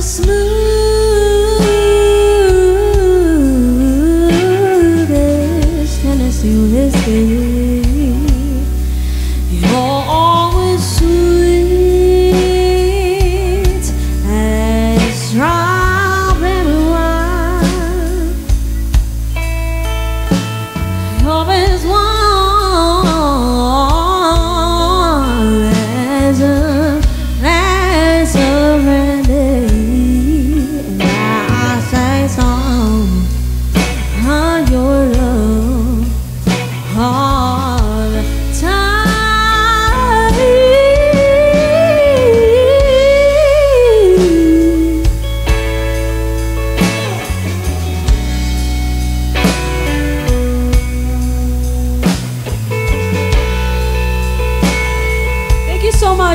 smooth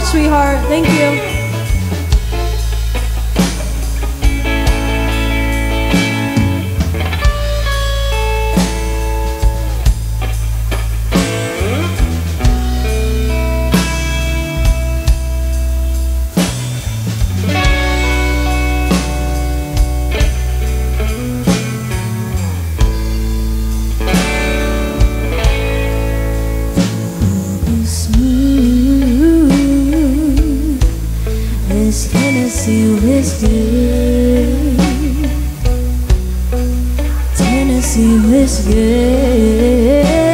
sweetheart. Thank you. this Tennessee whiskey. Tennessee whiskey.